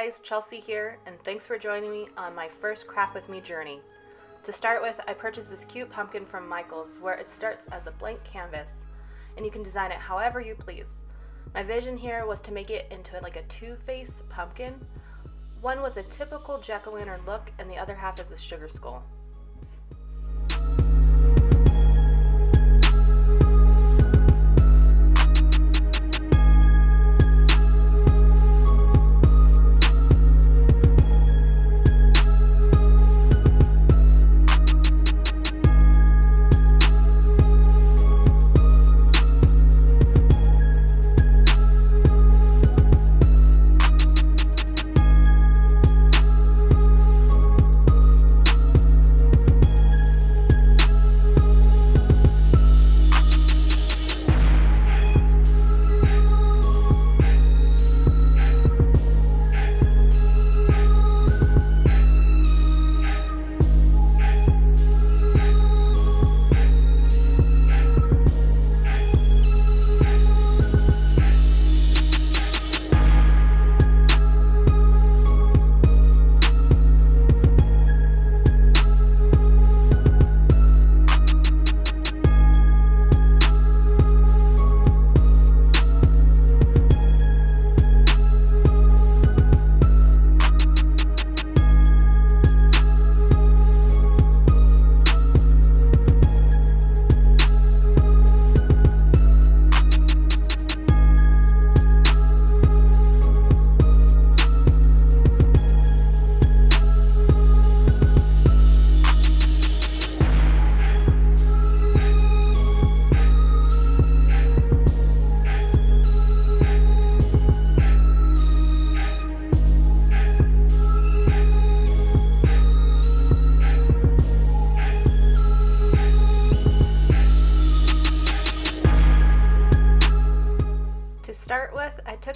guys, Chelsea here, and thanks for joining me on my first Craft With Me journey. To start with, I purchased this cute pumpkin from Michaels where it starts as a blank canvas, and you can design it however you please. My vision here was to make it into like a two-face pumpkin, one with a typical jack-o'-lantern look and the other half is a sugar skull.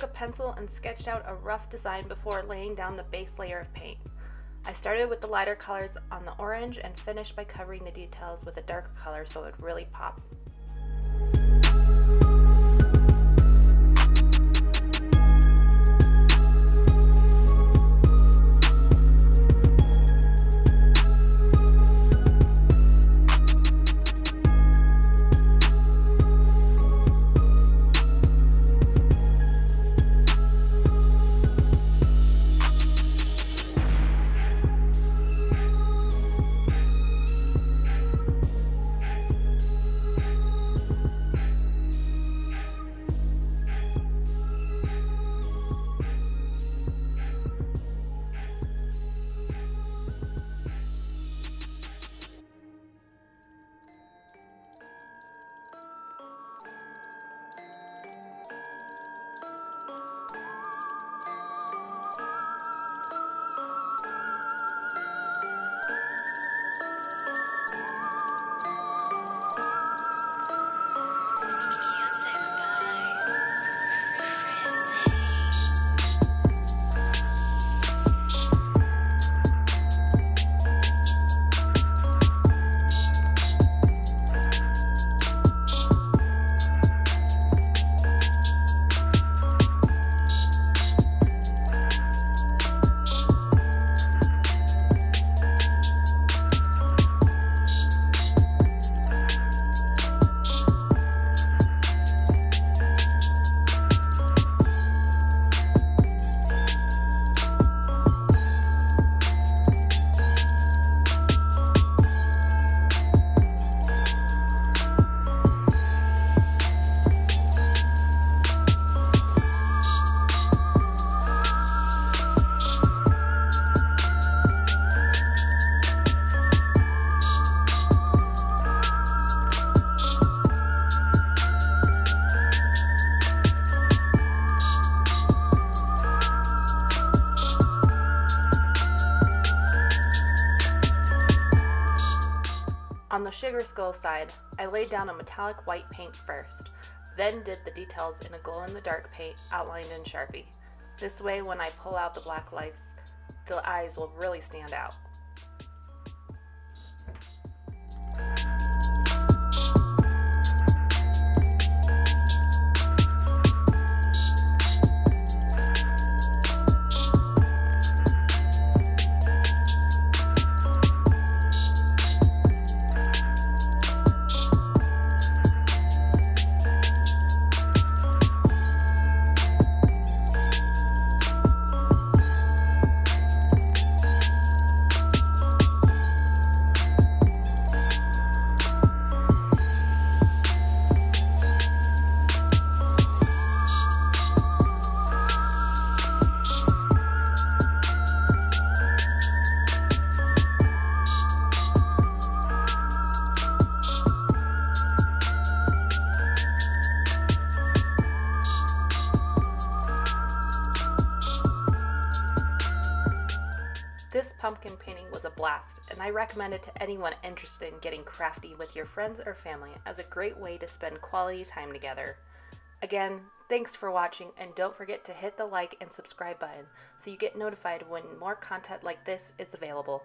Took a pencil and sketched out a rough design before laying down the base layer of paint. I started with the lighter colors on the orange and finished by covering the details with a darker color so it would really pop. On the sugar skull side, I laid down a metallic white paint first, then did the details in a glow-in-the-dark paint outlined in Sharpie. This way, when I pull out the black lights, the eyes will really stand out. Blast, and I recommend it to anyone interested in getting crafty with your friends or family as a great way to spend quality time together. Again, thanks for watching, and don't forget to hit the like and subscribe button so you get notified when more content like this is available.